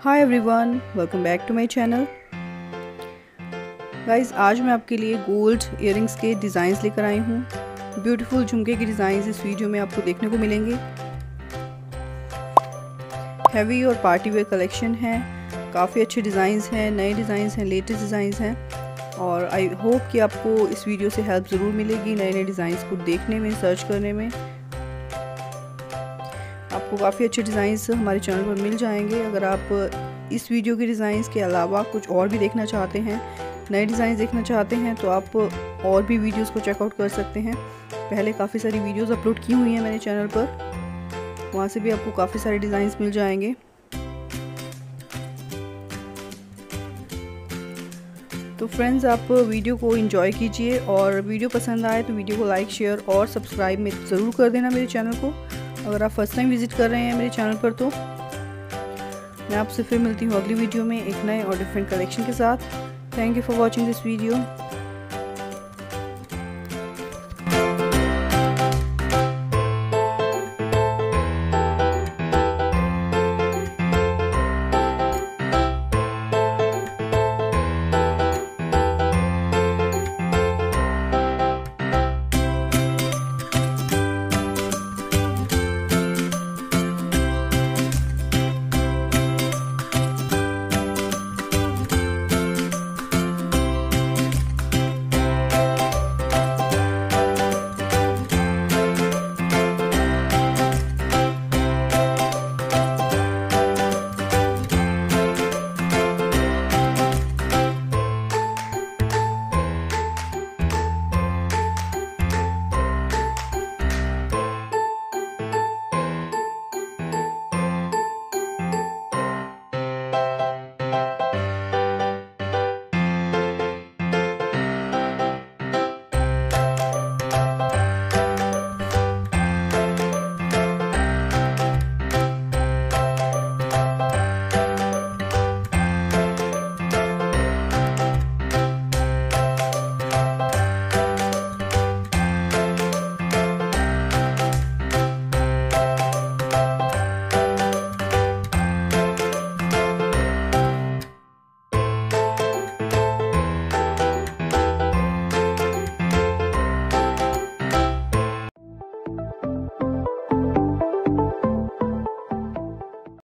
Hi everyone welcome back to my channel guys आज मैं आपके लिए गोल्ड इयरिंग्स के डिज़ाइंस लेकर आई हूँ। ब्यूटीफुल झुमके के डिज़ाइंस इस वीडियो में आपको देखने को मिलेंगे। हैवी और पार्टी वेयर कलेक्शन है। काफ़ी अच्छे डिज़ाइंस हैं, नए डिज़ाइंस हैं लेटेस्ट डिज़ाइंस हैं। और आई होप कि आपको इस वीडियो से हेल्प ज़रूर मिलेगी नए नए डिज़ाइंस को देखने में सर्च करने में। आपको काफ़ी अच्छे डिज़ाइंस हमारे चैनल पर मिल जाएँगे। अगर आप इस वीडियो के डिज़ाइंस के अलावा कुछ और भी देखना चाहते हैं, नए डिज़ाइन देखना चाहते हैं तो आप और भी वीडियोस को चेकआउट कर सकते हैं। पहले काफ़ी सारी वीडियोस अपलोड की हुई हैं मैंने चैनल पर। वहाँ से भी आपको काफ़ी सारे डिज़ाइंस मिल जाएँगे। तो फ्रेंड्स आप वीडियो को एंजॉय कीजिए और वीडियो पसंद आए तो वीडियो को लाइक शेयर और सब्सक्राइब में ज़रूर कर देना मेरे चैनल को। अगर आप फ़र्स्ट टाइम विज़िट कर रहे हैं मेरे चैनल पर तो मैं आपसे फिर मिलती हूँ अगली वीडियो में एक नए और डिफरेंट कलेक्शन के साथ। Thank you for watching this video